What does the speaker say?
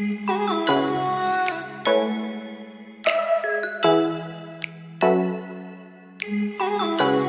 Ooh. Ooh.